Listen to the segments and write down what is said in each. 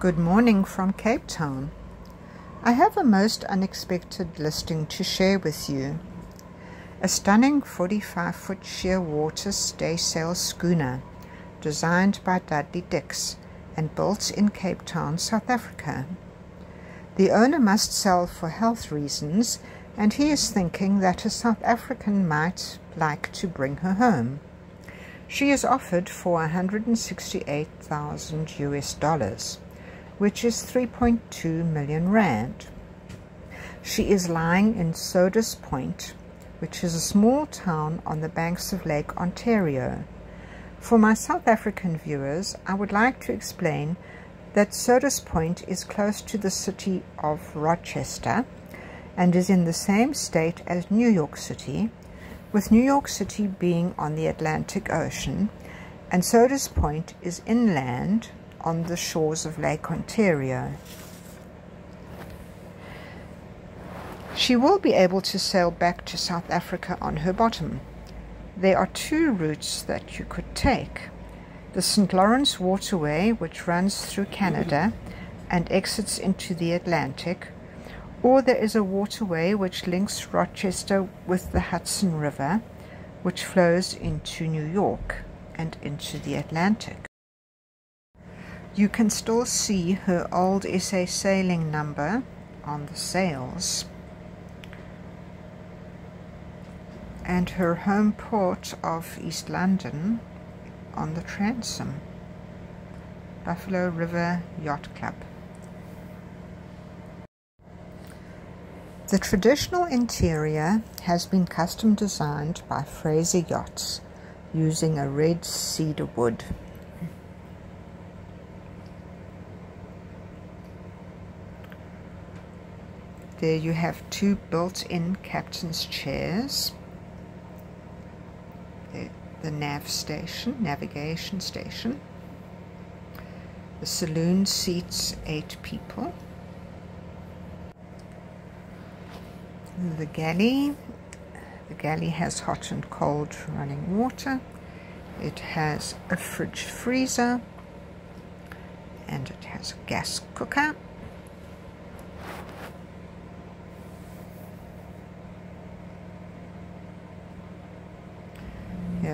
Good morning from Cape Town. I have a most unexpected listing to share with you. A stunning 45 foot shearwater staysail schooner designed by Dudley Dix and built in Cape Town, South Africa. The owner must sell for health reasons and he is thinking that a South African might like to bring her home. She is offered for 168,000 US dollars, which is 3.2 million rand. She is lying in Sodus Point, which is a small town on the banks of Lake Ontario. For my South African viewers, I would like to explain that Sodus Point is close to the city of Rochester and is in the same state as New York City with New York City being on the Atlantic Ocean, and Sodus Point is inland on the shores of Lake Ontario. She will be able to sail back to South Africa on her bottom. There are two routes that you could take. The St. Lawrence Waterway, which runs through Canada and exits into the Atlantic, or there is a waterway which links Rochester with the Hudson River, which flows into New York and into the Atlantic. You can still see her old SA sailing number on the sails and her home port of East London on the transom. Buffalo River Yacht Club. The traditional interior has been custom designed by Fraser Yachts using a red cedar wood. There you have two built-in captain's chairs. The, the nav station, navigation station. The saloon seats eight people. the galley. The galley has hot and cold running water. It has a fridge freezer and it has a gas cooker.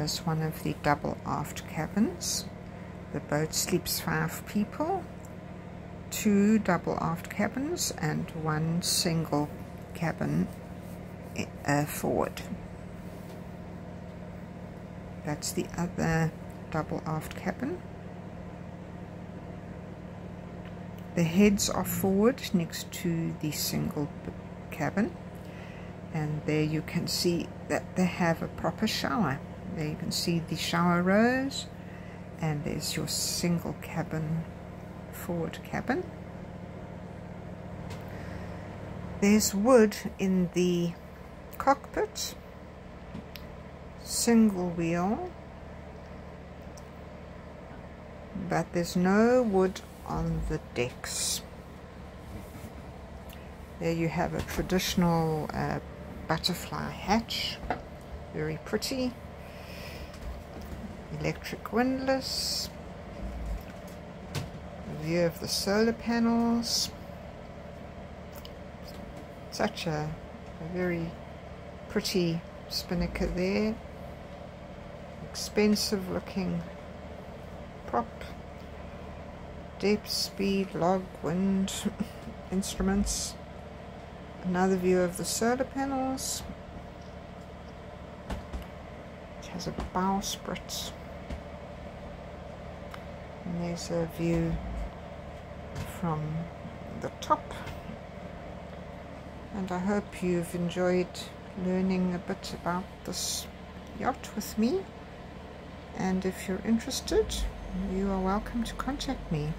Here's one of the double aft cabins. The boat sleeps five people, two double aft cabins and one single cabin uh, forward. That's the other double aft cabin. The heads are forward next to the single cabin and there you can see that they have a proper shower. There you can see the shower rose and there's your single cabin forward cabin. There's wood in the cockpit, single wheel, but there's no wood on the decks. There you have a traditional uh, butterfly hatch, very pretty, electric windlass, view of the solar panels, such a, a very pretty spinnaker there. Expensive looking prop. Depth, speed, log, wind instruments. Another view of the solar panels. It has a bowsprit. And there's a view from the top. And I hope you've enjoyed learning a bit about this yacht with me. And if you're interested you are welcome to contact me